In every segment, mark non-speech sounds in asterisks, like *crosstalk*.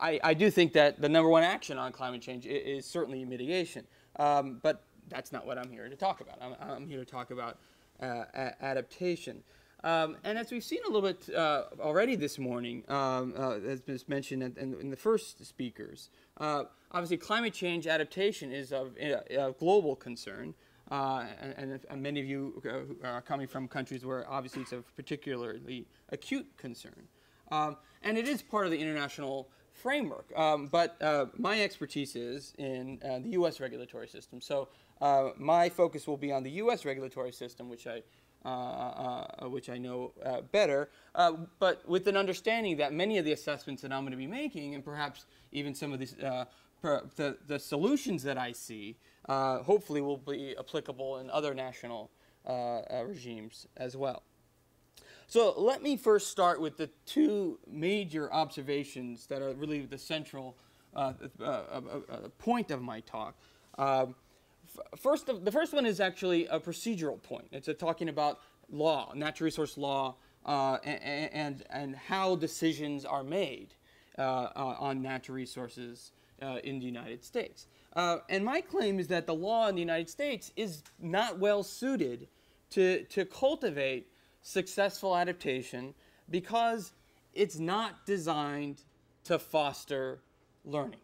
I, I do think that the number one action on climate change is, is certainly mitigation. Um, but that's not what I'm here to talk about. I'm, I'm here to talk about uh, adaptation. Um, and as we've seen a little bit uh, already this morning, um, uh, as was mentioned in, in, the first speakers, uh, obviously climate change adaptation is of a global concern. Uh, and, and, many of you uh, are coming from countries where obviously it's a particularly acute concern. Um, and it is part of the international framework. Um, but uh, my expertise is in uh, the U.S. regulatory system. So uh, my focus will be on the U.S. regulatory system, which I uh, uh, which I know uh, better, but with an understanding that many of the assessments that I'm going to be making, and perhaps even some of these, the, the solutions that I see, hopefully will be applicable in other national regimes as well. So let me first start with the two major observations that are really the central uh, uh, uh, point of my talk. Um, first, the first one is actually a procedural point. It's talking about law, natural resource law, uh, and, and, and how decisions are made uh, uh, on natural resources uh, in the United States. Uh, and my claim is that the law in the United States is not well suited to, to cultivate successful adaptation because it's not designed to foster learning.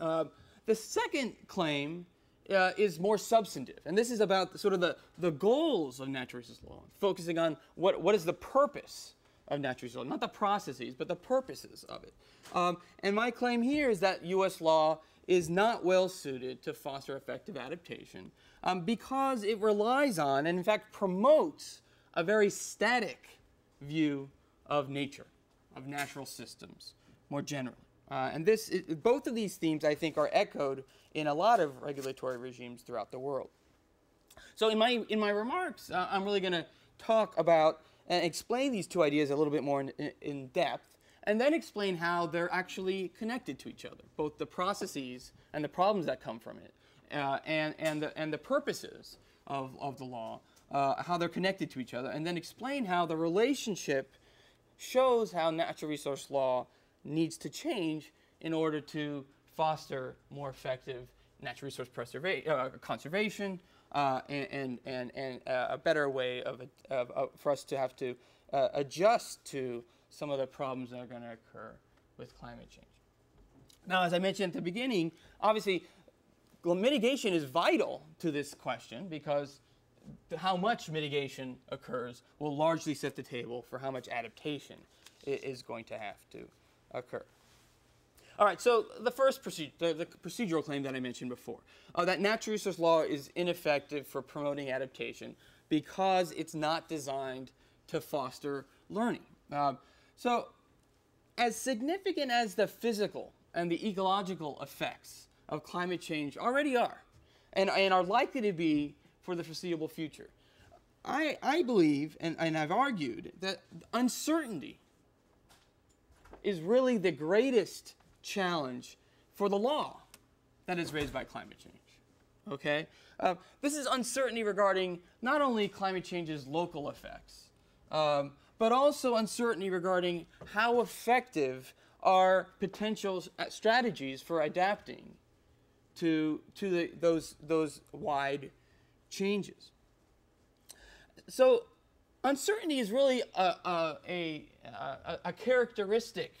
Uh, the second claim uh, is more substantive. And this is about sort of the, the goals of natural resource law, focusing on what, what is the purpose of natural resource law, not the processes, but the purposes of it. Um, and my claim here is that U.S. law is not well suited to foster effective adaptation um, because it relies on, and in fact promotes, a very static view of nature, of natural systems more generally. Uh, and this, both of these themes, I think, are echoed in a lot of regulatory regimes throughout the world. So in my, in my remarks, uh, I'm really going to talk about and explain these two ideas a little bit more in, in, depth, and then explain how they're actually connected to each other, both the processes and the problems that come from it, uh, and, and, the, and the purposes of, of the law, uh, how they're connected to each other, and then explain how the relationship shows how natural resource law needs to change in order to foster more effective natural resource preservation, uh, conservation, uh, and, and, and, uh, a better way of, of, for us to have to uh, adjust to some of the problems that are going to occur with climate change. Now, as I mentioned at the beginning, obviously, mitigation is vital to this question because how much mitigation occurs will largely set the table for how much adaptation is going to have to occur. All right, so the first procedure, the, the, procedural claim that I mentioned before, uh, that natural resource law is ineffective for promoting adaptation because it's not designed to foster learning. Um, so, as significant as the physical and the ecological effects of climate change already are, and, and are likely to be for the foreseeable future, I, I believe, and, and I've argued, that uncertainty is really the greatest challenge for the law that is raised by climate change. Okay? Uh, this is uncertainty regarding not only climate change's local effects, um, but also uncertainty regarding how effective are potential strategies for adapting to, to the, those, those wide changes. So, uncertainty is really a, a, a, a characteristic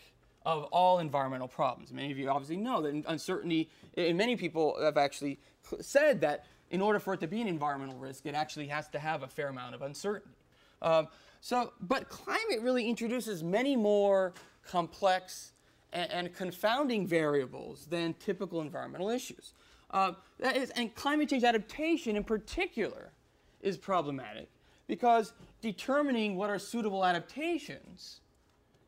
of all environmental problems. Many of you obviously know that uncertainty, and many people have actually said that in order for it to be an environmental risk, it actually has to have a fair amount of uncertainty. Um, so, but climate really introduces many more complex and, and confounding variables than typical environmental issues. Uh, that is, and climate change adaptation in particular is problematic because determining what are suitable adaptations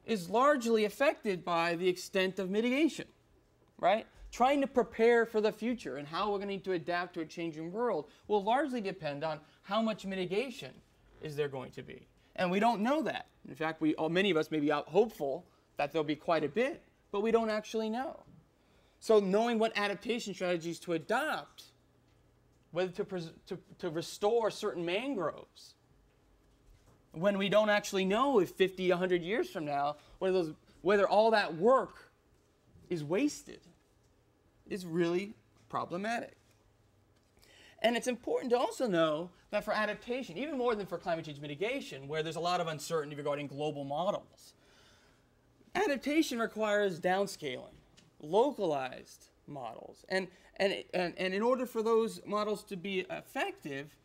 is largely affected by the extent of mitigation, right? Trying to prepare for the future and how we're going to need to adapt to a changing world will largely depend on how much mitigation is there going to be. And we don't know that. In fact, we, many of us may be hopeful that there'll be quite a bit, but we don't actually know. So knowing what adaptation strategies to adopt, whether to, to, to restore certain mangroves, when we don't actually know if 50, 100 years from now, whether, those, whether all that work is wasted is really problematic. And it's important to also know that for adaptation, even more than for climate change mitigation, where there's a lot of uncertainty regarding global models, adaptation requires downscaling, localized models. And, and, and, and in order for those models to be effective,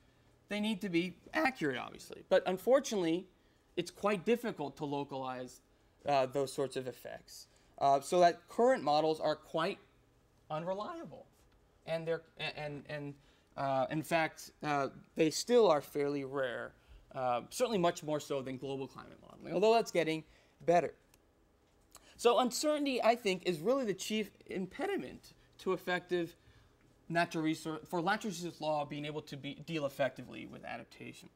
they need to be accurate, obviously. But unfortunately, it's quite difficult to localize uh, those sorts of effects. Uh, so that current models are quite unreliable. And, they're, and, and uh, in fact, uh, they still are fairly rare, uh, certainly much more so than global climate modeling, although that's getting better. So uncertainty, I think, is really the chief impediment to effective natural resource, for natural resource law being able to be, deal effectively with adaptation.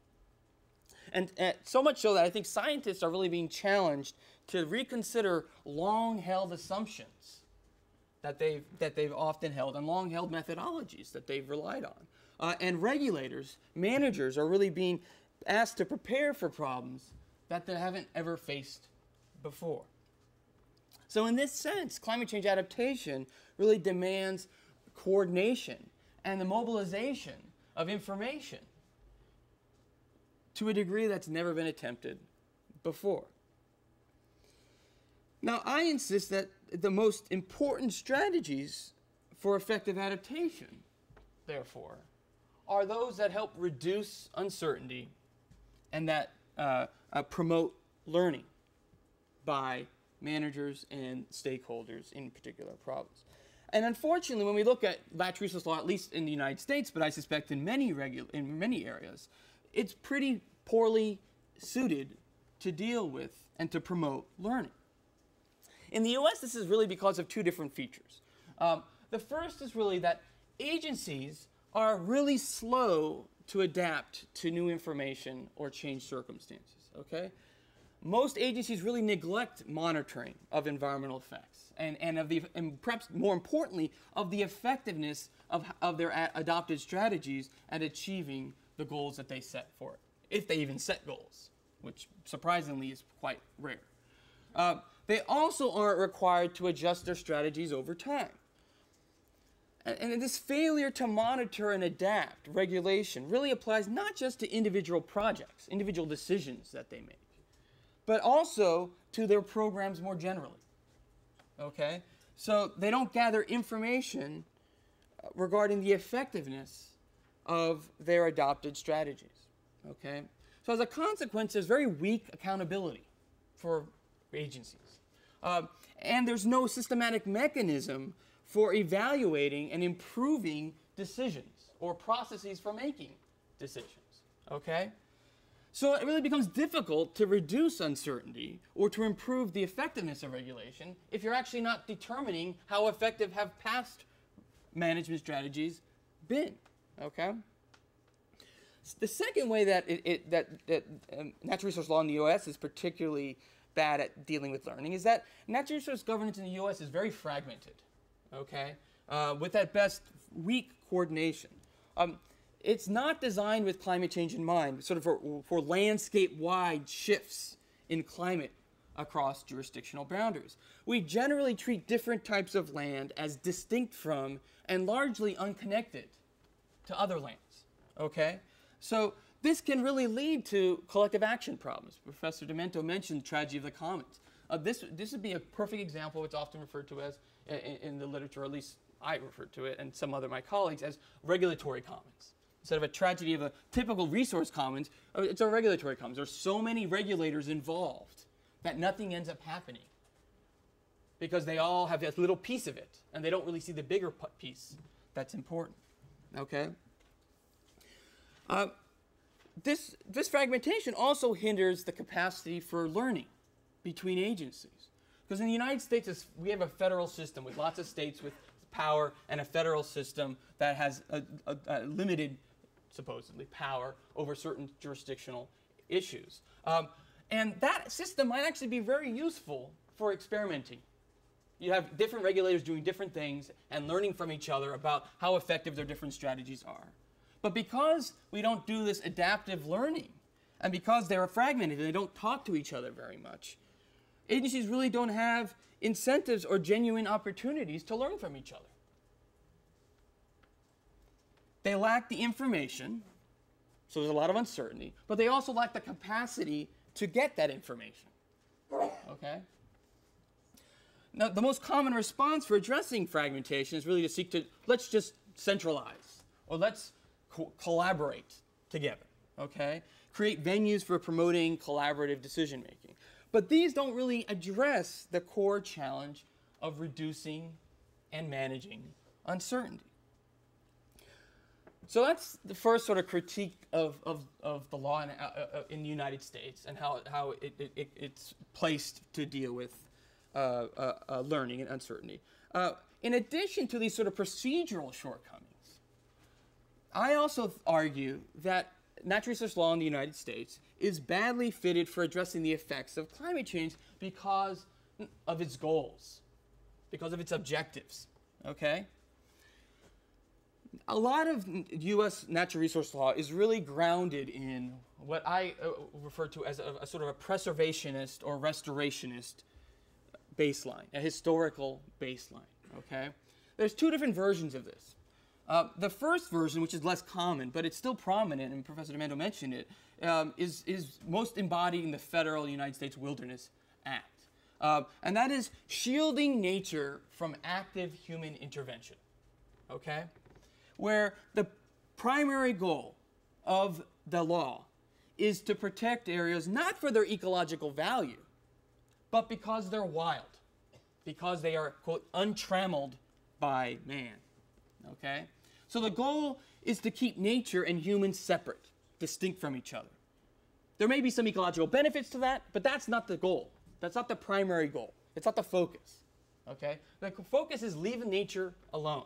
And uh, so much so that I think scientists are really being challenged to reconsider long-held assumptions that they've, that they've often held and long-held methodologies that they've relied on. Uh, and regulators, managers are really being asked to prepare for problems that they haven't ever faced before. So in this sense, climate change adaptation really demands coordination and the mobilization of information to a degree that's never been attempted before. Now, I insist that the most important strategies for effective adaptation, therefore, are those that help reduce uncertainty and that uh, uh, promote learning by managers and stakeholders in particular problems. And unfortunately, when we look at resource law, at least in the United States, but I suspect in many, regu- in many areas, it's pretty poorly suited to deal with and to promote learning. In the US, this is really because of two different features. Um, the first is really that agencies are really slow to adapt to new information or change circumstances, okay? Most agencies really neglect monitoring of environmental effects and, and, of the, and perhaps more importantly, of the effectiveness of, of their adopted strategies at achieving the goals that they set for it, if they even set goals, which surprisingly is quite rare. Uh, they also aren't required to adjust their strategies over time. And, and this failure to monitor and adapt regulation really applies not just to individual projects, individual decisions that they make, but also to their programs more generally. Okay? So they don't gather information uh, regarding the effectiveness of their adopted strategies. Okay? So as a consequence, there's very weak accountability for agencies. Uh, and there's no systematic mechanism for evaluating and improving decisions or processes for making decisions. Okay? So it really becomes difficult to reduce uncertainty or to improve the effectiveness of regulation if you're actually not determining how effective have past management strategies been. Okay? The second way that, it, it that, that um, natural resource law in the U.S. is particularly bad at dealing with learning is that natural resource governance in the U.S. is very fragmented, okay, uh, with at best weak coordination. Um, it's not designed with climate change in mind, sort of for, for landscape-wide shifts in climate across jurisdictional boundaries. We generally treat different types of land as distinct from and largely unconnected to other lands, okay? So this can really lead to collective action problems. Professor DiMento mentioned tragedy of the commons. Uh, this, this would be a perfect example, it's often referred to as, in, in, the literature, at least I refer to it, and some other of my colleagues, as regulatory commons. Instead of a tragedy of a typical resource commons, uh, it's a regulatory commons. There's so many regulators involved that nothing ends up happening because they all have a little piece of it, and they don't really see the bigger piece that's important. Okay? Uh, this, this fragmentation also hinders the capacity for learning between agencies. Because in the United States, we have a federal system with lots of states with power and a federal system that has a, a, a limited, supposedly, power over certain jurisdictional issues. Um, and that system might actually be very useful for experimenting. You have different regulators doing different things and learning from each other about how effective their different strategies are. But because we don't do this adaptive learning, and because they're fragmented and they don't talk to each other very much, agencies really don't have incentives or genuine opportunities to learn from each other. They lack the information, so there's a lot of uncertainty, but they also lack the capacity to get that information. Okay? Now, the most common response for addressing fragmentation is really to seek to let's just centralize or let's co- collaborate together. Okay? Create venues for promoting collaborative decision making. But these don't really address the core challenge of reducing and managing uncertainty. So that's the first sort of critique of, of, of the law in, uh, uh, in the United States and how, how it, it, it's placed to deal with uh, uh, uh, learning and uncertainty. Uh, in addition to these sort of procedural shortcomings, I also argue that natural resource law in the United States is badly fitted for addressing the effects of climate change because of its goals, because of its objectives. Okay? A lot of U.S. natural resource law is really grounded in what I uh, refer to as a, a, sort of a preservationist or restorationist baseline, a historical baseline. Okay, there's two different versions of this. Uh, the first version, which is less common, but it's still prominent, and Professor DiMento mentioned it, um, is is most embodied in the federal United States Wilderness Act, uh, and that is shielding nature from active human intervention. Okay where the primary goal of the law is to protect areas not for their ecological value, but because they're wild, because they are, quote, untrammeled by man. Okay? So the goal is to keep nature and humans separate, distinct from each other. There may be some ecological benefits to that, but that's not the goal. That's not the primary goal. It's not the focus. Okay? The focus is leaving nature alone.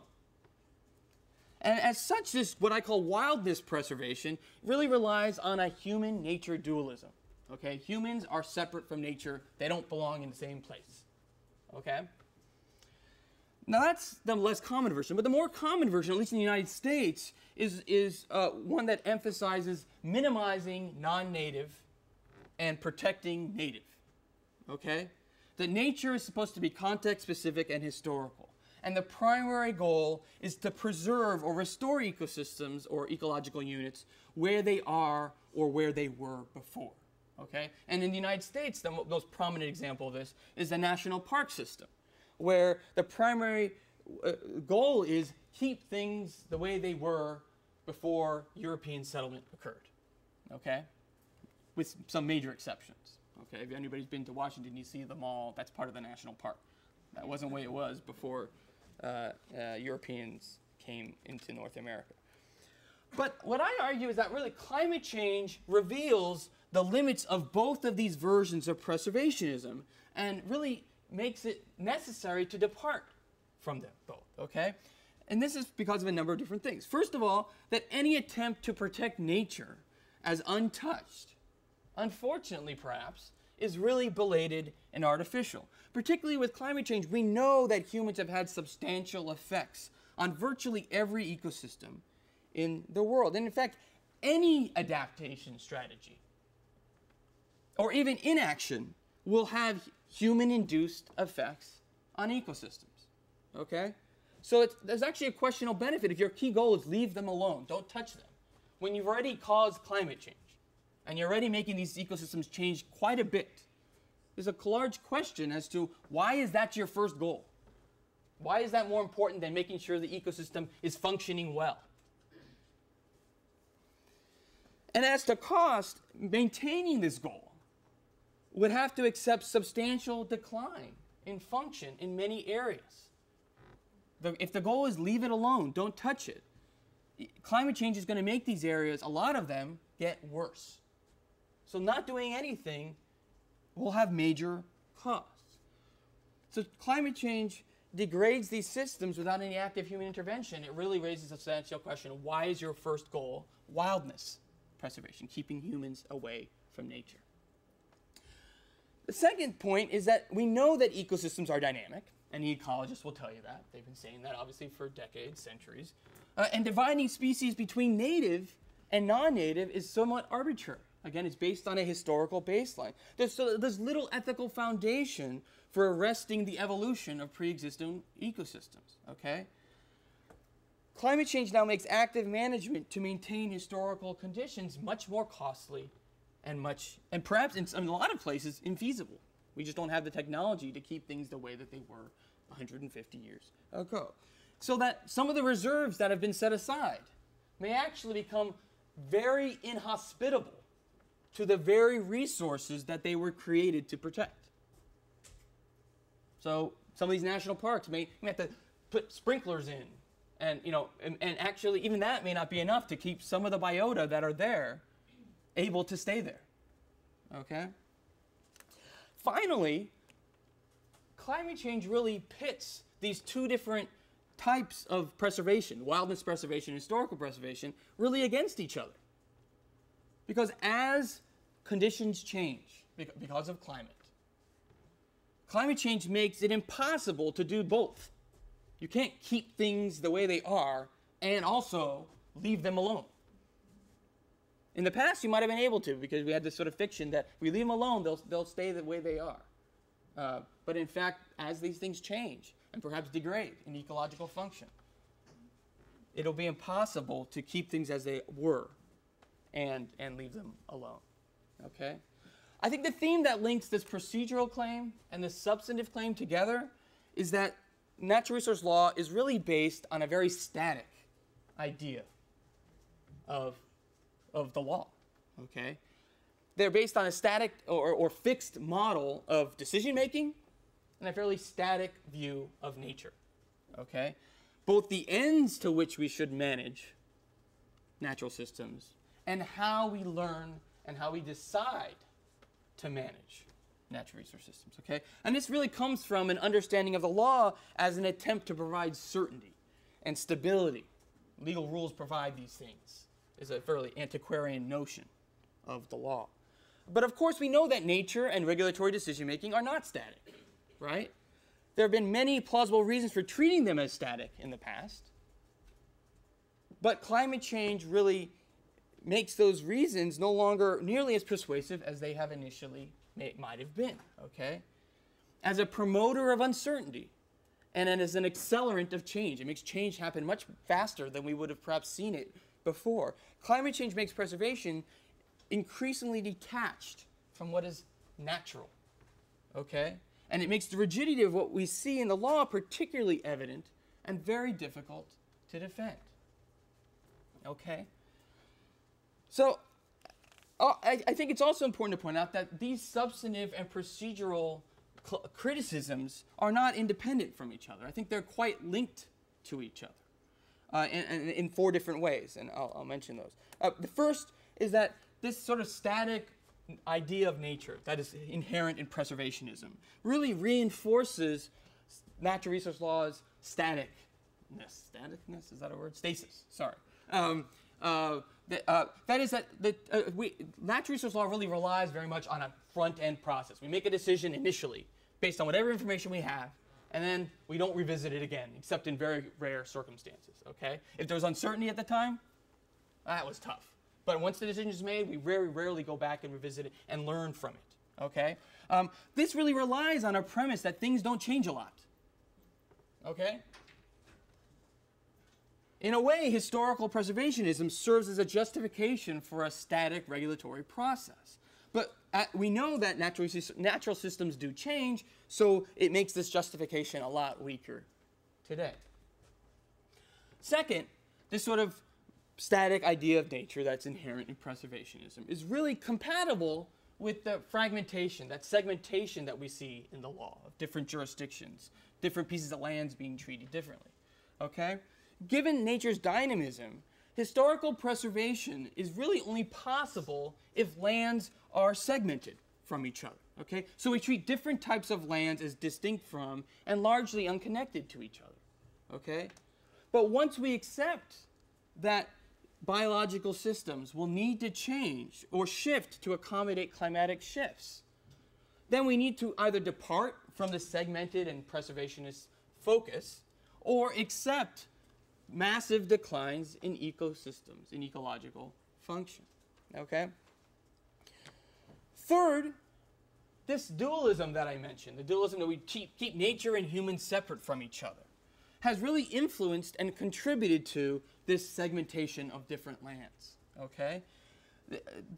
And as such, this what I call wildness preservation really relies on a human nature dualism. Okay, humans are separate from nature; they don't belong in the same place. Okay. Now that's the less common version, but the more common version, at least in the United States, is is uh, one that emphasizes minimizing non-native and protecting native. Okay, that nature is supposed to be context-specific and historical and the primary goal is to preserve or restore ecosystems or ecological units where they are or where they were before. Okay? And in the United States, the most prominent example of this is the national park system, where the primary uh, goal is keep things the way they were before European settlement occurred. Okay? With some major exceptions. Okay? If anybody's been to Washington, you see the mall, that's part of the national park. That wasn't the way it was before Uh, uh, Europeans came into North America. But what I argue is that really climate change reveals the limits of both of these versions of preservationism and really makes it necessary to depart from them both, okay? And this is because of a number of different things. First of all, that any attempt to protect nature as untouched, unfortunately perhaps, is really belated and artificial. Particularly with climate change, we know that humans have had substantial effects on virtually every ecosystem in the world. And in fact, any adaptation strategy or even inaction will have human induced effects on ecosystems. Okay? So there's actually a questionable benefit if your key goal is leave them alone, don't touch them. When you've already caused climate change and you're already making these ecosystems change quite a bit, there's a large question as to why is that your first goal? Why is that more important than making sure the ecosystem is functioning well? And as to cost, maintaining this goal would have to accept substantial decline in function in many areas. The, if the goal is leave it alone, don't touch it, climate change is going to make these areas, a lot of them, get worse. So, not doing anything will have major costs. So climate change degrades these systems without any active human intervention. It really raises a substantial question why is your first goal wildness preservation, keeping humans away from nature? The second point is that we know that ecosystems are dynamic, and ecologists will tell you that. They've been saying that obviously for decades, centuries. Uh, and dividing species between native and non native is somewhat arbitrary. Again, it's based on a historical baseline. There's, so there's little ethical foundation for arresting the evolution of pre-existing ecosystems, okay? Climate change now makes active management to maintain historical conditions much more costly and much, and perhaps in, in a lot of places, infeasible. We just don't have the technology to keep things the way that they were 150 years ago. So that some of the reserves that have been set aside may actually become very inhospitable to the very resources that they were created to protect. So some of these national parks may, may have to put sprinklers in. And, you know, and, and actually, even that may not be enough to keep some of the biota that are there able to stay there. Okay? Finally, climate change really pits these two different types of preservation, wilderness preservation, historical preservation, really against each other. Because as conditions change because of climate, climate change makes it impossible to do both. You can't keep things the way they are and also leave them alone. In the past, you might have been able to because we had this sort of fiction that if we leave them alone, they'll, they'll stay the way they are. Uh, but in fact, as these things change and perhaps degrade in ecological function, it'll be impossible to keep things as they were and, and leave them alone. Okay? I think the theme that links this procedural claim and this substantive claim together is that natural resource law is really based on a very static idea of, of the law. Okay? They're based on a static or, or fixed model of decision making and a fairly static view of nature. Okay? Both the ends to which we should manage natural systems and how we learn and how we decide to manage natural resource systems. Okay? And this really comes from an understanding of the law as an attempt to provide certainty and stability. Legal rules provide these things, is a fairly antiquarian notion of the law. But of course, we know that nature and regulatory decision making are not static, right? There have been many plausible reasons for treating them as static in the past. But climate change really makes those reasons no longer nearly as persuasive as they have initially might have been, okay? As a promoter of uncertainty and as an accelerant of change, it makes change happen much faster than we would have perhaps seen it before. Climate change makes preservation increasingly detached from what is natural. Okay? And it makes the rigidity of what we see in the law particularly evident and very difficult to defend. Okay? So, uh, I, I, think it's also important to point out that these substantive and procedural criticisms are not independent from each other. I think they're quite linked to each other uh, in, in, four different ways, and I'll, I'll mention those. Uh, the first is that this sort of static idea of nature that is inherent in preservationism really reinforces natural resource laws staticness. Staticness is that a word? Stasis. Sorry. Um, uh, that, uh, that is that, that uh, we, natural resource law really relies very much on a front end process. We make a decision initially based on whatever information we have, and then we don't revisit it again, except in very rare circumstances. Okay? If there was uncertainty at the time, that was tough. But once the decision is made, we very rarely go back and revisit it and learn from it. Okay? Um, this really relies on a premise that things don't change a lot. Okay? In a way, historical preservationism serves as a justification for a static regulatory process. But at, we know that natural, natural systems do change, so it makes this justification a lot weaker today. Second, this sort of static idea of nature that's inherent in preservationism is really compatible with the fragmentation, that segmentation that we see in the law of different jurisdictions, different pieces of lands being treated differently. Okay? Given nature's dynamism, historical preservation is really only possible if lands are segmented from each other. Okay? So we treat different types of lands as distinct from and largely unconnected to each other. Okay? But once we accept that biological systems will need to change or shift to accommodate climatic shifts. Then we need to either depart from the segmented and preservationist focus or accept massive declines in ecosystems, in ecological function. Okay? Third, this dualism that I mentioned, the dualism that we keep, keep nature and humans separate from each other, has really influenced and contributed to this segmentation of different lands. Okay?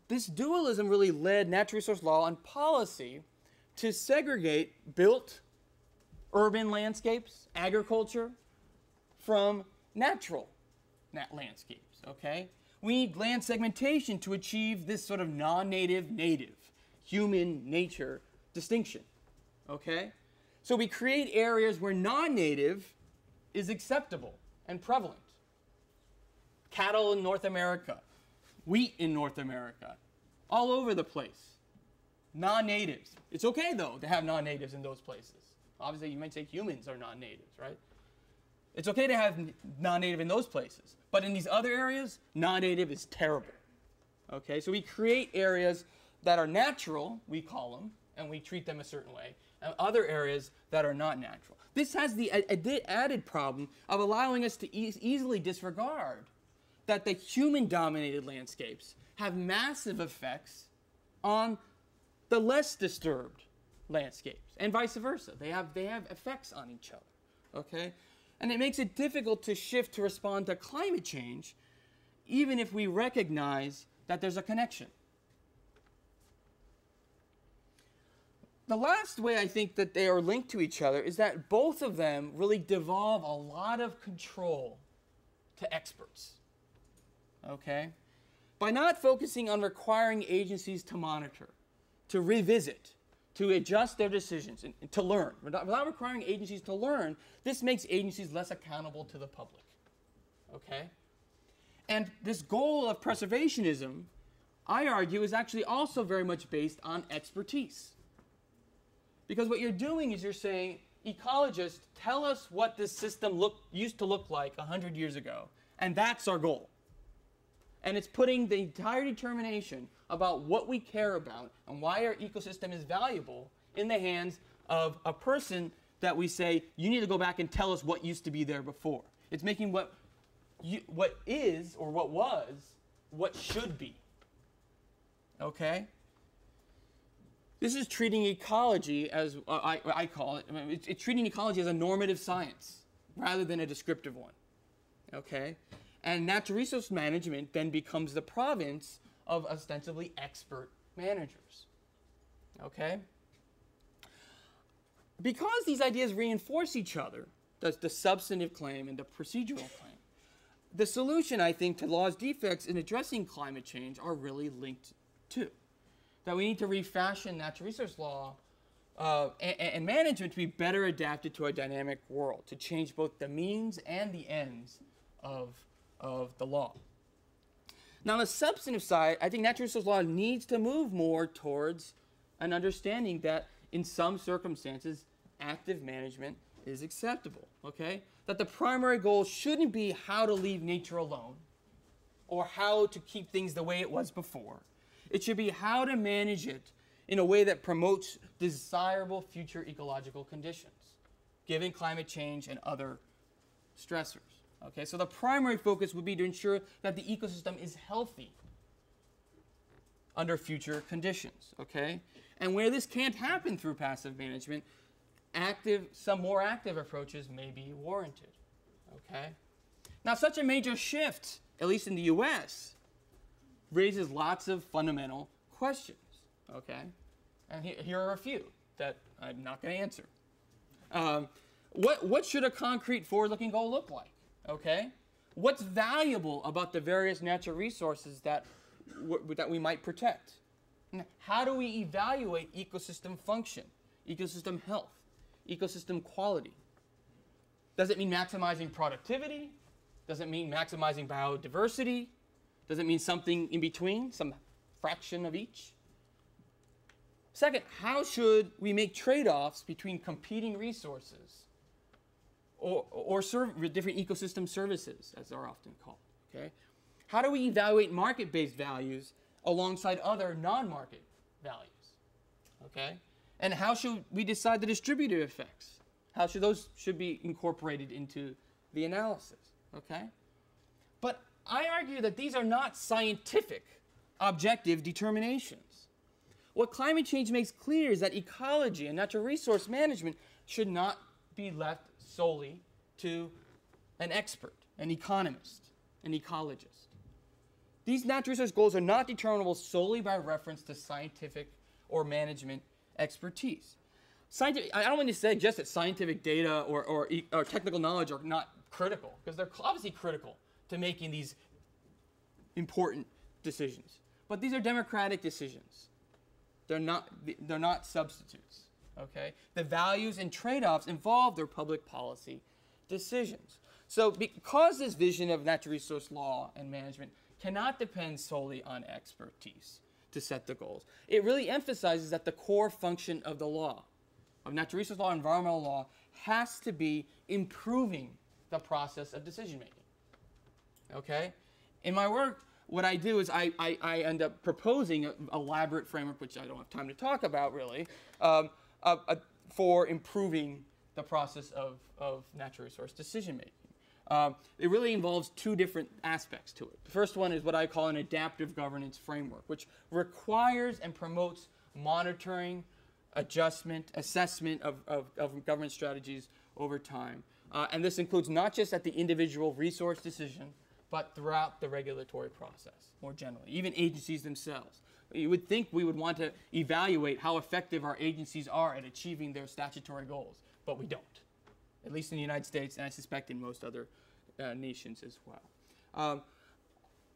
This dualism really led natural resource law and policy to segregate built urban landscapes, agriculture, from natural landscapes. Okay? We need land segmentation to achieve this sort of non native human nature distinction. Okay? So we create areas where non native is acceptable and prevalent. Cattle in North America, wheat in North America, all over the place. Non natives. It's okay, though, to have non natives in those places. Obviously, you might say humans are non natives, right? It's okay to have non native in those places. But in these other areas, non native is terrible. Okay, so we create areas that are natural, we call them, and we treat them a certain way, and other areas that are not natural. This has the added problem of allowing us to e- easily disregard that the human dominated landscapes have massive effects on the less disturbed landscapes and vice versa. They have, they have effects on each other. Okay? And it makes it difficult to shift to respond to climate change, even if we recognize that there's a connection. The last way I think that they are linked to each other is that both of them really devolve a lot of control to experts. Okay? By not focusing on requiring agencies to monitor, to revisit, to adjust their decisions, and, and to learn, without, requiring agencies to learn, this makes agencies less accountable to the public. Okay? And this goal of preservationism, I argue, is actually also very much based on expertise. Because what you're doing is you're saying, ecologists, tell us what this system look, used to look like 100 years ago, and that's our goal. And it's putting the entire determination about what we care about and why our ecosystem is valuable in the hands of a person that we say, you need to go back and tell us what used to be there before. It's making what, you, what is or what was what should be. Okay? This is treating ecology as uh, I, I, call it, I mean, it's, it's treating ecology as a normative science rather than a descriptive one. Okay? And natural resource management then becomes the province of ostensibly expert managers. Okay? Because these ideas reinforce each other, the, the substantive claim and the procedural claim, the solution, I think, to law's defects in addressing climate change are really linked too that we need to refashion natural resource law uh, and, and, management to be better adapted to a dynamic world, to change both the means and the ends of, of the law. Now, on the substantive side, I think natural resource law needs to move more towards an understanding that in some circumstances, active management is acceptable, okay? That the primary goal shouldn't be how to leave nature alone or how to keep things the way it was before it should be how to manage it in a way that promotes desirable future ecological conditions, given climate change and other stressors. Okay, so the primary focus would be to ensure that the ecosystem is healthy under future conditions. Okay, and where this can't happen through passive management, active, some more active approaches may be warranted. Okay, now such a major shift, at least in the U.S., raises lots of fundamental questions, okay? And he, here are a few that I'm not going to answer. Um, what, what should a concrete forward-looking goal look like, okay? What's valuable about the various natural resources that, that we might protect? How do we evaluate ecosystem function, ecosystem health, ecosystem quality? Does it mean maximizing productivity? Does it mean maximizing biodiversity? Does it mean something in between, some fraction of each? Second, how should we make trade offs between competing resources or, or different ecosystem services, as they're often called? Okay? How do we evaluate market based values alongside other non market values? Okay? And how should we decide the distributive effects? How should those should be incorporated into the analysis? Okay? But I argue that these are not scientific, objective determinations. What climate change makes clear is that ecology and natural resource management should not be left solely to an expert, an economist, an ecologist. These natural resource goals are not determinable solely by reference to scientific or management expertise. Scientific, I don't want to say just that scientific data or, or, or technical knowledge are not critical, because they're obviously critical to making these important decisions. But these are democratic decisions. They're not, they're not substitutes. Okay? The values and trade-offs involved are public policy decisions. So because this vision of natural resource law and management cannot depend solely on expertise to set the goals, it really emphasizes that the core function of the law, of natural resource law environmental law, has to be improving the process of decision making. Okay? In my work, what I do is I, I, I end up proposing an elaborate framework, which I don't have time to talk about really, um, uh, uh, for improving the process of, of natural resource decision making. Um, it really involves two different aspects to it. The first one is what I call an adaptive governance framework, which requires and promotes monitoring, adjustment, assessment of, of, of government strategies over time. Uh, and this includes not just at the individual resource decision, but throughout the regulatory process more generally, even agencies themselves. You would think we would want to evaluate how effective our agencies are at achieving their statutory goals, but we don't, at least in the United States, and I suspect in most other uh, nations as well. Um,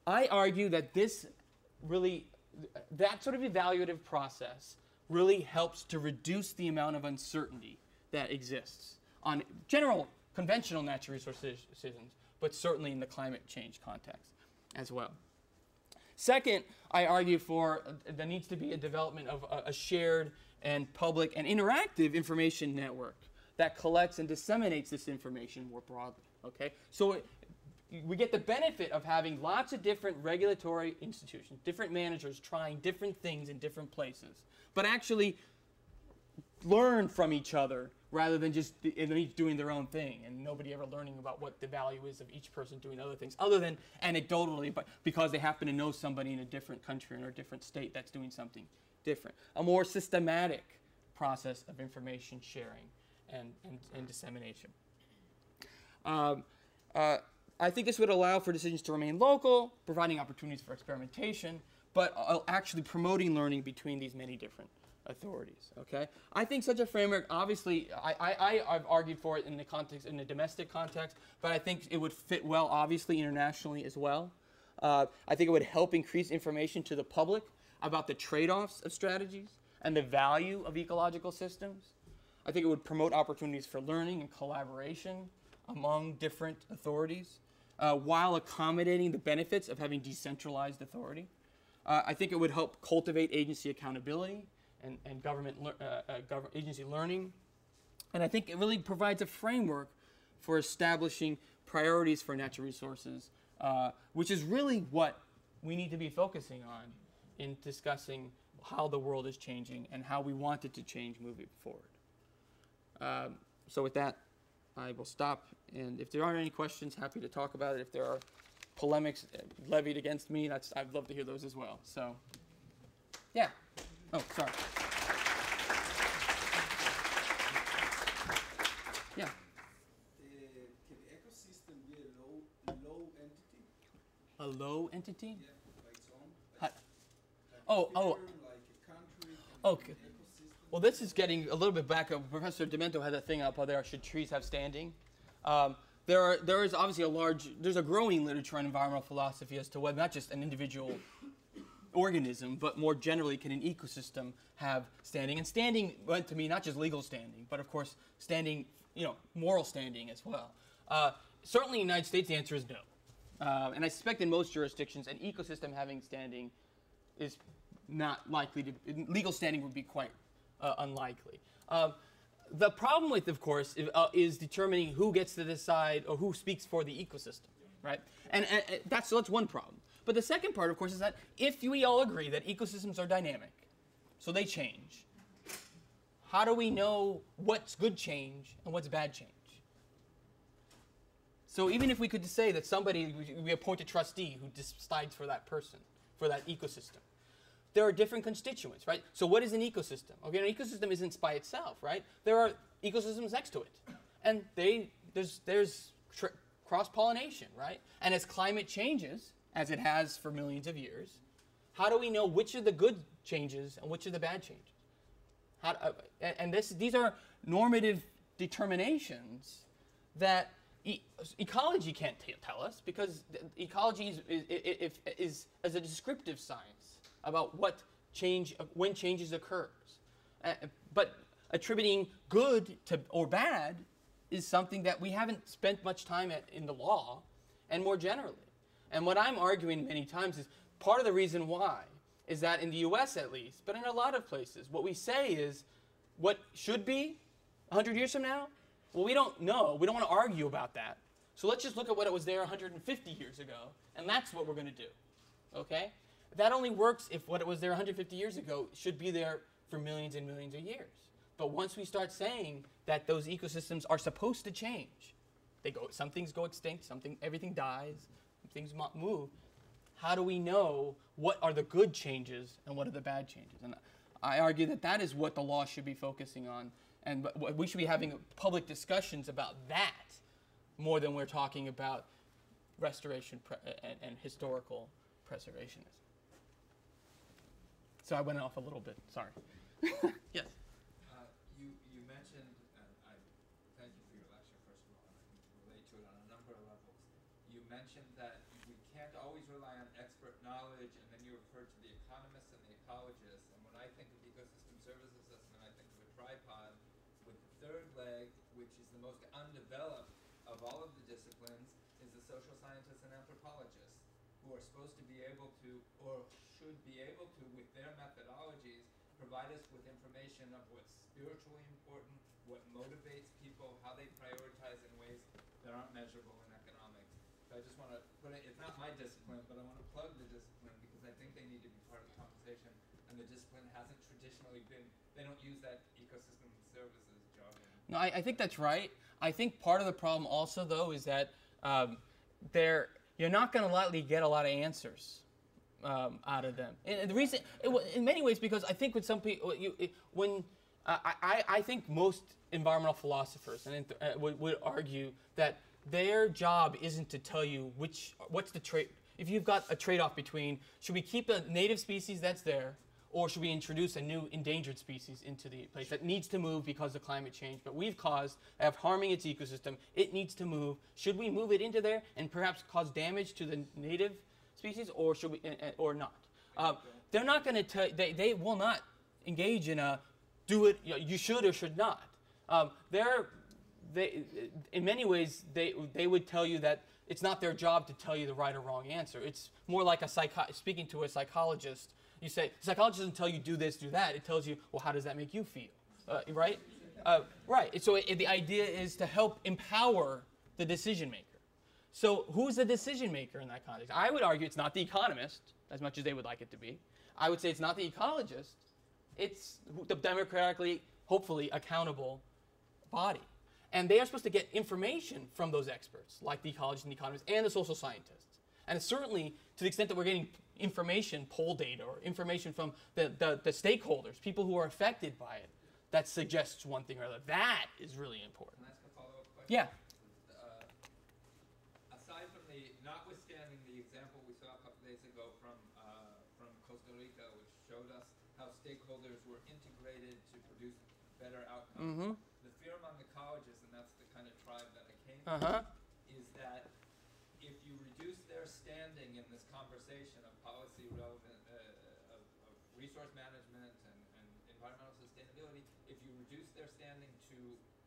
I argue that this really, that sort of evaluative process really helps to reduce the amount of uncertainty that exists on general conventional natural resource decisions, but certainly in the climate change context as well. Second, I argue for there needs to be a development of a, a shared and public and interactive information network that collects and disseminates this information more broadly. Okay, so it, we get the benefit of having lots of different regulatory institutions, different managers trying different things in different places, but actually learn from each other rather than just each doing their own thing and nobody ever learning about what the value is of each person doing other things other than anecdotally but because they happen to know somebody in a different country or a different state that's doing something different. A more systematic process of information sharing and, and, and dissemination. Um, uh, i think this would allow for decisions to remain local providing opportunities for experimentation but uh, actually promoting learning between these many different authorities. Okay, I think such a framework, obviously, I, I, I've argued for it in the context, in the domestic context, but I think it would fit well, obviously, internationally as well. Uh, I think it would help increase information to the public about the trade-offs of strategies and the value of ecological systems. I think it would promote opportunities for learning and collaboration among different authorities uh, while accommodating the benefits of having decentralized authority. Uh, I think it would help cultivate agency accountability and, and government uh, uh, agency learning. And I think it really provides a framework for establishing priorities for natural resources, uh, which is really what we need to be focusing on in discussing how the world is changing and how we want it to change moving forward. Um, so with that, I will stop. And if there aren't any questions, happy to talk about it. If there are polemics levied against me, that's I'd love to hear those as well. So, yeah. Oh, sorry. Yeah. Uh, can the ecosystem be a low, low entity? A low entity? Yeah, by its own. Like, like Oh, oh. Like a country. Okay. be an ecosystem? Well, this is getting a little bit back. Up. Professor DiMento had a thing up there. Should trees have standing? Um, there are there is obviously a large there's a growing literature on environmental philosophy as to whether not just an individual organism, but more generally, can an ecosystem have standing? And standing went to me not just legal standing, but of course standing, you know, moral standing as well. Uh, certainly, in the United States, the answer is no. Uh, and I suspect in most jurisdictions, an ecosystem having standing is not likely to. Legal standing would be quite uh, unlikely. Um, the problem with, of course, is, uh, is determining who gets to decide or who speaks for the ecosystem, right? And, and, and that's that's one problem. But the second part, of course, is that if we all agree that ecosystems are dynamic, so they change, how do we know what's good change and what's bad change? So even if we could say that somebody, we- appoint a trustee who decides for that person, for that ecosystem, there are different constituents, right? So what is an ecosystem? Okay, an ecosystem isn't by itself, right? There are ecosystems next to it, and they there's there's cross pollination, right? And as climate changes, as it has for millions of years, how do we know which are the good changes and which are the bad changes? How, uh, and this, these are normative determinations that e- ecology can't tell us because ecology is, is, is, is, a descriptive science about what change, when changes occurs. Uh, but attributing good to, or bad is something that we haven't spent much time at in the law and more generally. And what I'm arguing many times is part of the reason why is that in the US at least, but in a lot of places, what we say is what should be 100 years from now? Well, we don't know. We don't want to argue about that. So let's just look at what it was there 150 years ago, and that's what we're going to do. Okay? That only works if what it was there 150 years ago should be there for millions and millions of years. But once we start saying that those ecosystems are supposed to change, they go some things go extinct, something everything dies, things mo- move. How do we know what are the good changes and what are the bad changes? And I argue that that is what the law should be focusing on, and we should be having public discussions about that more than we're talking about restoration and, and historical preservationism. So I went off a little bit. Sorry. *laughs* yes. Uh, you, you mentioned, and I thank you for your lecture, first of all, and I can relate to it on a number of levels. You mentioned that we can't always rely on expert knowledge, and then you referred to the economists and the ecologists. And when I think of ecosystem service assessment, I think of a tripod with the third leg, which is the most undeveloped of all of the disciplines, is the social scientists and anthropologists, who are supposed to be able to, or should be able to, with their methodologies, provide us with information of what's spiritually important, what motivates people, how they prioritize in ways that aren't measurable in economics. So I just want to put it, it's not my discipline, but I want to plug the discipline because I think they need to be part of the conversation. And the discipline hasn't traditionally been, they don't use that ecosystem services jargon. No, I, I think that's right. I think part of the problem also, though, is that um, they're, you're not going to likely get a lot of answers um, out of them. And, the reason, in many ways, because I think with some people, you, it, when I, I, I think most environmental philosophers and uh, would, would argue that their job isn't to tell you which what's the trade. If you've got a trade-off between should we keep the native species that's there, or should we introduce a new endangered species into the place that needs to move because of climate change, but we've caused of harming its ecosystem. It needs to move. Should we move it into there and perhaps cause damage to the native species, or should we, uh, uh, or not? Uh, they're not going to tell. They, they will not engage in a do it. You should or should not. Um, they're they, in many ways, they, they would tell you that it's not their job to tell you the right or wrong answer. It's more like a psycho- speaking to a psychologist. You say, the psychologist doesn't tell you do this, do that. It tells you, well, how does that make you feel? Uh, right? Uh, right. So it, the idea is to help empower the decision maker. So who's the decision maker in that context? I would argue it's not the economist, as much as they would like it to be. I would say it's not the ecologist. It's the democratically, hopefully, accountable body. And they are supposed to get information from those experts, like the ecologists and the economists and the social scientists. And certainly, to the extent that we're getting information, poll data, or information from the, the, the stakeholders, people who are affected by it, that suggests one thing or other. That is really important. Can I ask a follow-up question? Yeah. Uh, aside from the, notwithstanding the example we saw a couple days ago from, uh, from Costa Rica, which showed us how stakeholders were integrated to produce better outcomes. Mm-hmm. The fear among the colleges, and that's the kind of tribe that I came Uh from, is that if you reduce their standing in this conversation of policy relevant, uh, of, of resource management and, and environmental sustainability, if you reduce their standing to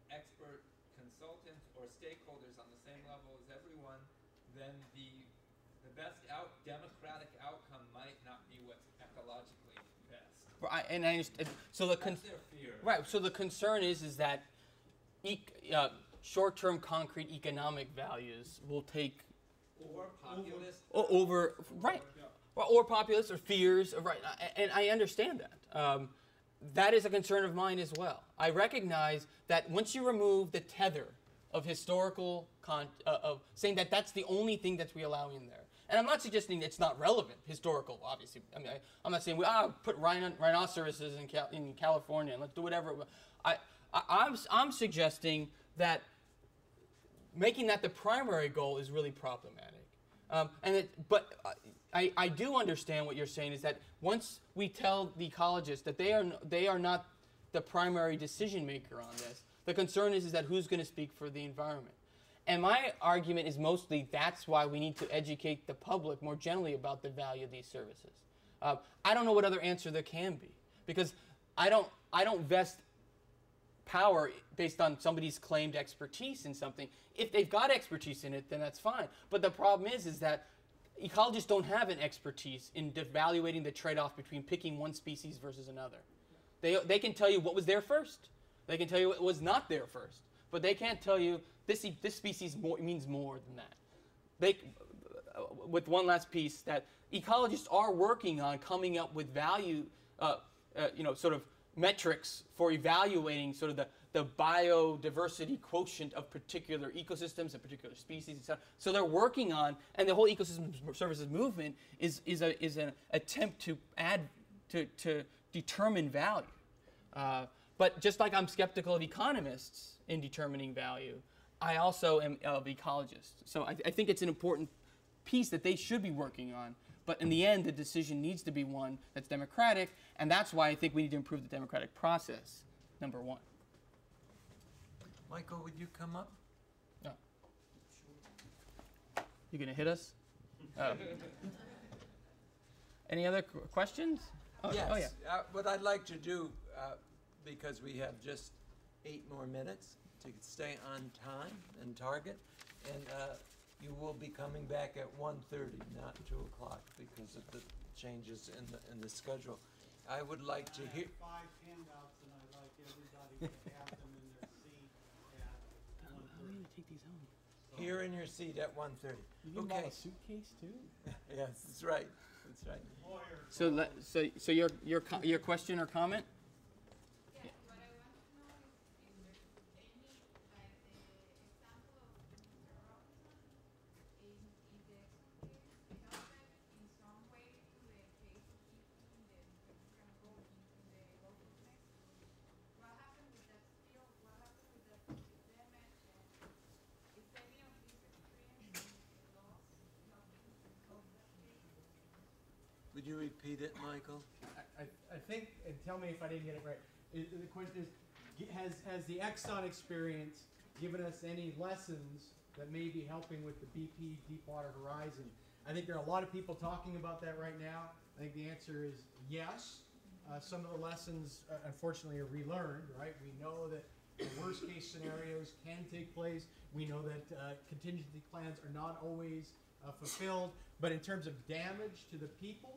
expert consultants or stakeholders on the same level as everyone, then the the best out democratic outcome might not be what's ecologically best. Right, and I understand. So the con- right. So the concern is is that ec- uh, short-term concrete economic values will take Or populist. o- over right or, or populist or fears or right and i understand that um, that is a concern of mine as well i recognize that once you remove the tether of historical con- uh, of saying that that's the only thing that we allow in there. And I'm not suggesting it's not relevant, historical, obviously. I mean, I, I'm not saying we ah, put rhino- rhinoceroses in, Cal- in California and let's do whatever. I, I, I'm, I'm suggesting that making that the primary goal is really problematic. Um, and it, but I, I do understand what you're saying is that once we tell the ecologists that they are, they are not the primary decision maker on this, the concern is, is that who's going to speak for the environment. And my argument is mostly that's why we need to educate the public more generally about the value of these services. Uh, I don't know what other answer there can be because I don't, I don't vest power based on somebody's claimed expertise in something. If they've got expertise in it, then that's fine. But the problem is, is that ecologists don't have an expertise in evaluating the trade-off between picking one species versus another. They, they can tell you what was there first. They can tell you what was not there first. But they can't tell you this, this species more, means more than that. They, with one last piece, that ecologists are working on coming up with value, uh, uh, you know, sort of metrics for evaluating sort of the, the biodiversity quotient of particular ecosystems, and particular species, etc. So they're working on, and the whole ecosystem services movement is, is, a, is an attempt to add, to, to determine value. Uh, but just like I'm skeptical of economists in determining value, I also am of ecologists. So I, I think it's an important piece that they should be working on. But in the end, the decision needs to be one that's democratic, and that's why I think we need to improve the democratic process. Number one. Michael, would you come up? No. You gonna hit us? *laughs* Oh. Any other qu- questions? Oh, yes. oh yeah. Uh, what I'd like to do, uh, because we have just eight more minutes to stay on time and target, and uh, you will be coming back at 1.30, not 2 o'clock, because of the changes in the, in the schedule. I would like to hear, five handouts and I'd like everybody to have them in their seat at one I'm thirty. gonna take these home. here in your seat at 1.30. Okay, suitcase too? *laughs* yes, that's right, that's right. So, let, so, so your, your, co- your question or comment? Yeah, what I want to know is if there's any, like, the example of Mr. Robinson, in, in the exxon case, helped in some way to the case of keeping the, we're gonna go into the Gulf of Mexico. What happened with that steel, what happened with that damage, and is any of this experience in laws helping to solve that case? Would you repeat it, Michael? I, I think, and tell me if I didn't get it right, i- the question is, has, has the Exxon experience given us any lessons that may be helping with the BP Deepwater Horizon? I think there are a lot of people talking about that right now. I think the answer is yes. Uh, some of the lessons, uh, unfortunately, are relearned, right? We know that worst case scenarios can take place. We know that uh, contingency plans are not always uh, fulfilled. But in terms of damage to the people,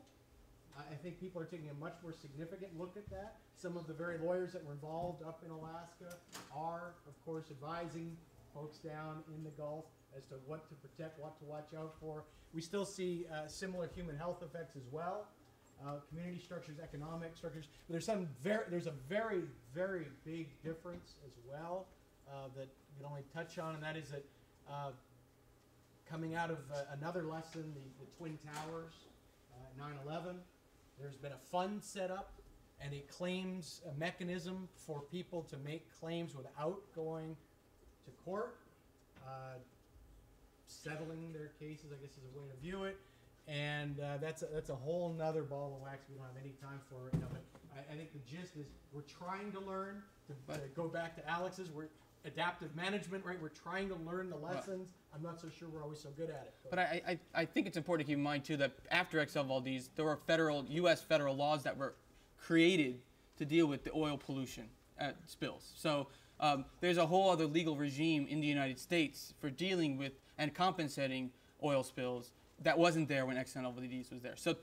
I think people are taking a much more significant look at that. Some of the very lawyers that were involved up in Alaska are, of course, advising folks down in the Gulf as to what to protect, what to watch out for. We still see uh, similar human health effects as well, uh, community structures, economic structures. But there's some very, there's a very, very big difference as well uh, that we can only touch on, and that is that uh, coming out of uh, another lesson, the, the Twin Towers, uh, 9/11. There's been a fund set up and a claims a mechanism for people to make claims without going to court, uh, settling their cases. I guess is a way to view it. And uh, that's a, that's a whole nother ball of wax we don't have any time for right now. But I, I think the gist is we're trying to learn. To, to go back to Alex's, we're adaptive management, right? We're trying to learn the lessons. I'm not so sure we're always so good at it. But I, I, I think it's important to keep in mind too that after Exxon Valdez, there were federal, U.S. federal laws that were created to deal with the oil pollution uh, spills. So um, there's a whole other legal regime in the United States for dealing with and compensating oil spills that wasn't there when Exxon Valdez was there. So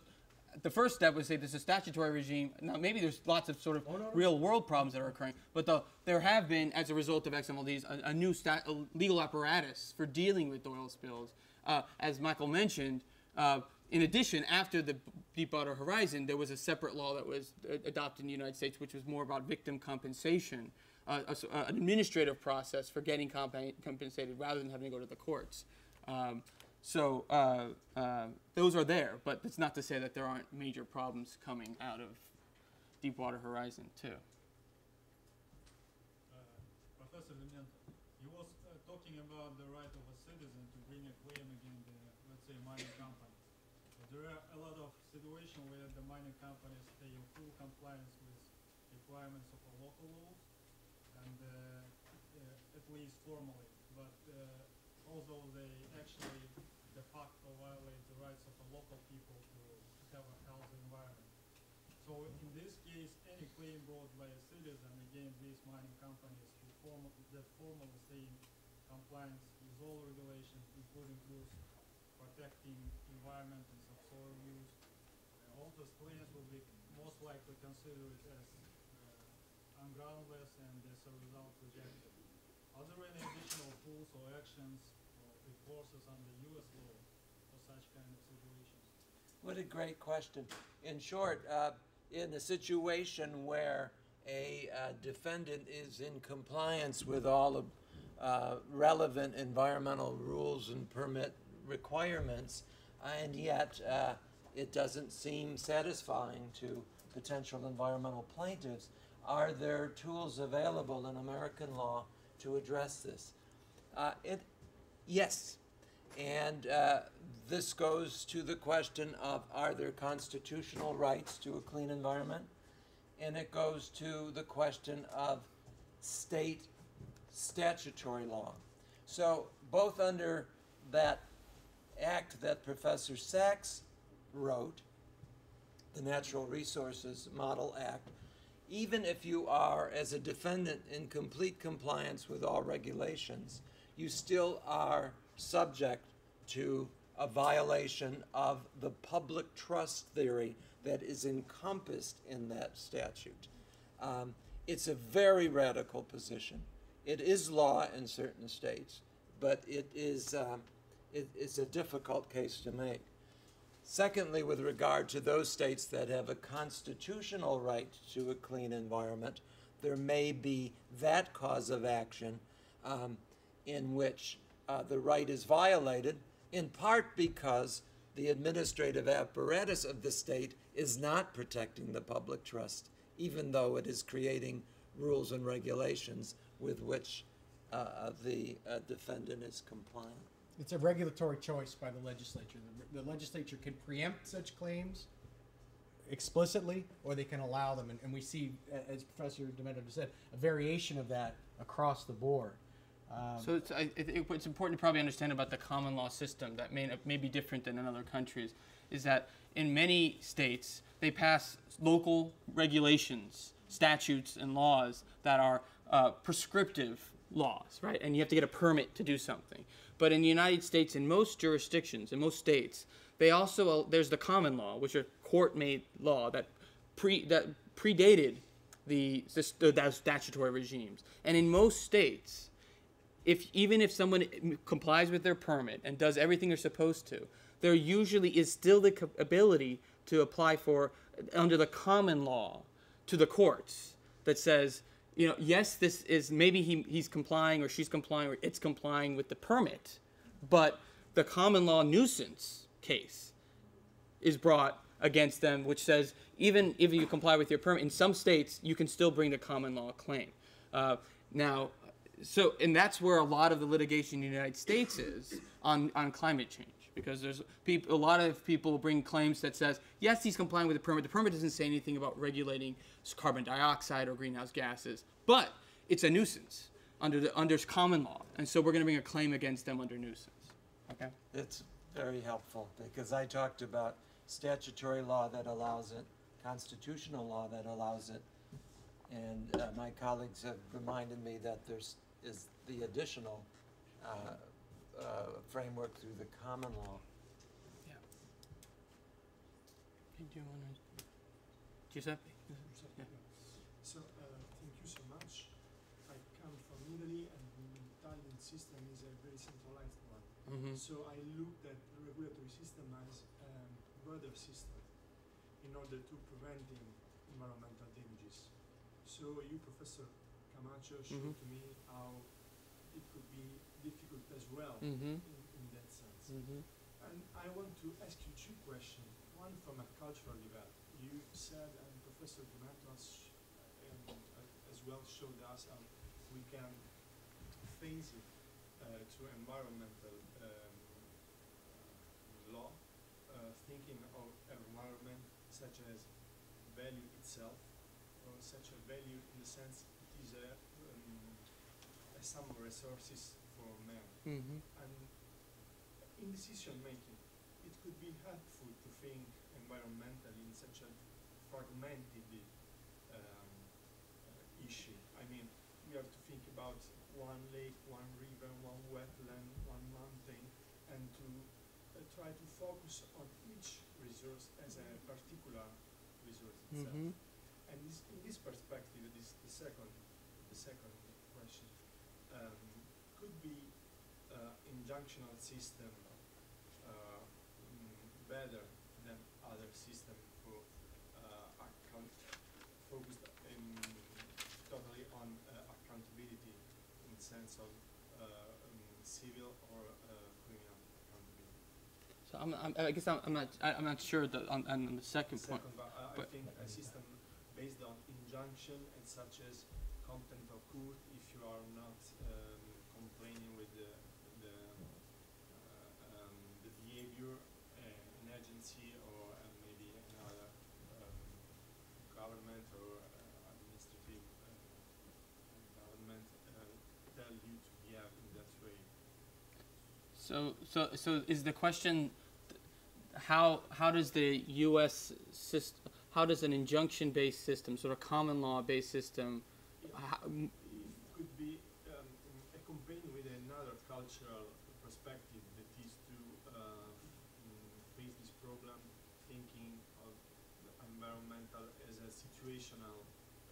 the first step would say there's a statutory regime. Now maybe there's lots of sort of Oh, no, no. real world problems that are occurring, but the, there have been, as a result of Valdez, a, a new stat, a legal apparatus for dealing with oil spills. Uh, as Michael mentioned, uh, in addition, after the Deepwater Horizon, there was a separate law that was uh, adopted in the United States, which was more about victim compensation. uh, a an administrative process for getting compa- compensated rather than having to go to the courts. Um, so uh, uh, those are there, but it's not to say that there aren't major problems coming out of Deepwater Horizon too. Uh, Professor DiMento, he was uh, talking about the right of a citizen to bring a claim against the, let's say, mining company. But there are a lot of situations where the mining companies stay in full compliance with requirements of a local laws, and uh, at least formally. But although they facto violate the rights of the local people to, to have a healthy environment. So in this case, any claim brought by a citizen against these mining companies who form, that formally stay in compliance with all regulations, including those protecting environment and subsoil use, uh, all those claims will be most likely considered as uh, ungroundless and as a result rejected. Are there any additional tools or actions U.S. law for such kind of situations? What a great question. In short, uh, in a situation where a uh, defendant is in compliance with all of uh, relevant environmental rules and permit requirements, and yet uh, it doesn't seem satisfying to potential environmental plaintiffs, are there tools available in American law to address this? Uh, it, yes. And uh, this goes to the question of are there constitutional rights to a clean environment? And it goes to the question of state statutory law. So, both under that act that Professor Sax wrote, the Natural Resources Model Act, even if you are, as a defendant, in complete compliance with all regulations, you still are subject to a violation of the public trust theory that is encompassed in that statute. Um, it's a very radical position. It is law in certain states, but it is um, it, it's a difficult case to make. Secondly, with regard to those states that have a constitutional right to a clean environment, there may be that cause of action um, in which uh, the right is violated, in part because the administrative apparatus of the state is not protecting the public trust, even though it is creating rules and regulations with which uh, the uh, defendant is compliant. It's a regulatory choice by the legislature. The, the legislature can preempt such claims explicitly, or they can allow them. And, and we see, as Professor DiMento said, a variation of that across the board. Um, So it's, I, I think what's important to probably understand about the common law system that may, may be different than in other countries is that in many states they pass local regulations, statutes, and laws that are uh, prescriptive laws, right? And you have to get a permit to do something. But in the United States, in most jurisdictions, in most states, they also there's the common law, which are court-made law that pre that predated the, the, the statutory regimes. And in most states, if even if someone complies with their permit and does everything they're supposed to, there usually is still the ability to apply for under the common law to the courts that says, you know, yes, this is maybe he, he's complying or she's complying or it's complying with the permit, but the common law nuisance case is brought against them, which says even if you comply with your permit, in some states you can still bring the common law claim. Uh, now, so and that's where a lot of the litigation in the United States is on, on climate change because there's people, a lot of people bring claims that says yes he's complying with the permit. The permit doesn't say anything about regulating carbon dioxide or greenhouse gases, but it's a nuisance under the under common law, and so we're going to bring a claim against them under nuisance. Okay. It's very helpful because I talked about statutory law that allows it, constitutional law that allows it, and uh, my colleagues have reminded me that there's is the additional uh, uh, framework through the common law. Yeah. Do you want to, Giuseppe? Yeah. So, uh, thank you so much. I come from Italy and the Italian system is a very centralized one. Mm-hmm. So I looked at the regulatory system as um, brother system in order to preventing environmental damages. So you, Professor, Camacho showed Mhm. to me how it could be difficult as well Mm-hmm. in, in that sense. Mm-hmm. And I want to ask you two questions. One from a cultural level. You said, and Professor Donatos um, uh, as well showed us how we can phase it uh, to environmental um, uh, law, uh, thinking of environment such as value itself, or such a value in the sense is a, um, a sum of resources for men. Mm-hmm. And in decision making, it could be helpful to think environmentally in such a fragmented um, uh, issue. I mean, we have to think about one lake, one river, one wetland, one mountain, and to uh, try to focus on each resource as a particular resource itself. Mm-hmm. And this, in this perspective, this the second, the second question um, could be uh, injunctional system uh, mm, better than other system for uh, account focused in totally on uh, accountability in the sense of uh, um, civil or uh, criminal accountability. So I'm, I'm, I guess I'm, I'm not I, I'm not sure the, on, on the second point. But I, I but- think a system based on injunction and such as of court if you are not um, complaining with the the, uh, um, the behavior uh, an agency or uh, maybe another um, government or uh, administrative government tell you to behave in that way. So, so, so is the question, how, how does the U.S. system, how does an injunction-based system, sort of common law-based system, it could be um, accompanied with another cultural perspective that is to uh, mm, face this problem thinking of environmental as a situational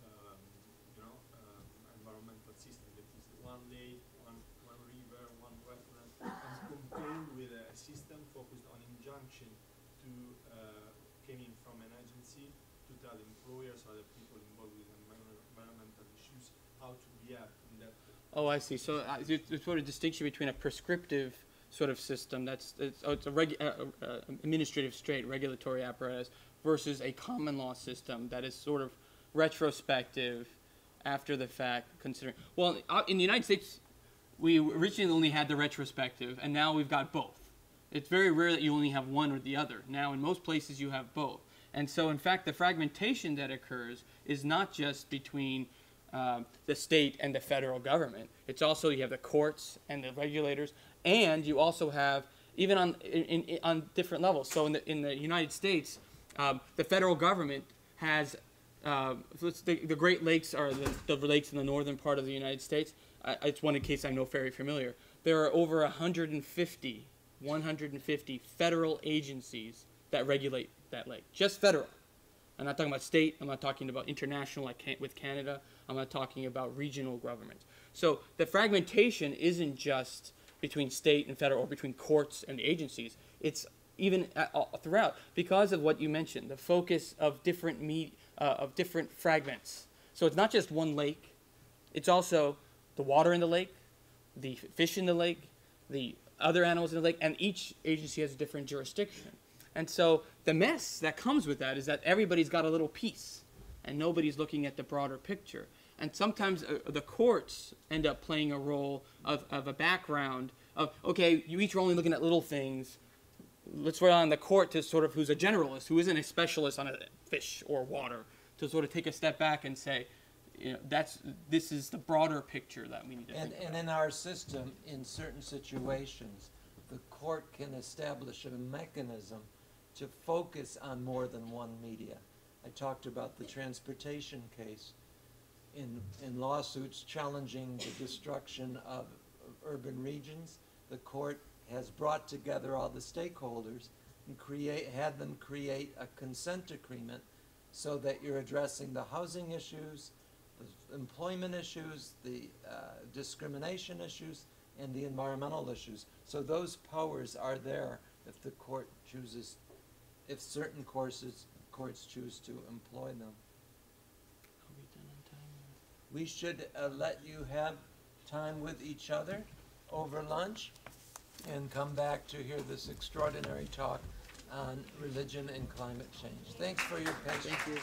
um, you know um, environmental system. That is one lake one one river one wetland and combined with a system focused on injunction to uh, coming from an agency to tell employers other people involved with envir- environmental issues how to react in that oh, I see. So uh, there's sort of a distinction between a prescriptive sort of system that's, it's, oh, it's a regu- uh, uh, administrative straight regulatory apparatus versus a common law system that is sort of retrospective after the fact considering, well, uh, in the United States, we originally only had the retrospective, and now we've got both. It's very rare that you only have one or the other. Now, in most places, you have both. And so, in fact, the fragmentation that occurs is not just between um, the state and the federal government. It's also you have the courts and the regulators, and you also have even on in, in, on different levels. So in the in the United States, um, the federal government has it's the, the Great Lakes are the, the lakes in the northern part of the United States. It's one in case I know very familiar. There are over 150, 150 federal agencies that regulate that lake, just federal. I'm not talking about state. I'm not talking about international, like can, with Canada. I'm not talking about regional governments. So the fragmentation isn't just between state and federal, or between courts and agencies. It's even at, all, throughout because of what you mentioned, the focus of different me, uh, of different fragments. So it's not just one lake. It's also the water in the lake, the fish in the lake, the other animals in the lake, and each agency has a different jurisdiction. And so the mess that comes with that is that everybody's got a little piece, and nobody's looking at the broader picture. And sometimes uh, the courts end up playing a role of, of a background of, okay, you each are only looking at little things. Let's rely on the court to sort of, who's a generalist, who isn't a specialist on a fish or water, to sort of take a step back and say, you know, that's, this is the broader picture that we need to And, think and about. in our system, in certain situations, the court can establish a mechanism to focus on more than one media. I talked about the transportation case in, in lawsuits challenging the destruction of urban regions. The court has brought together all the stakeholders and create, had them create a consent agreement so that you're addressing the housing issues, the employment issues, the uh, discrimination issues, and the environmental issues. So those powers are there if the court chooses, if certain courses, courts choose to employ them. Are we done on time? we should uh, let you have time with each other over lunch and come back to hear this extraordinary talk on religion and climate change. Thanks for your patience. Thank you.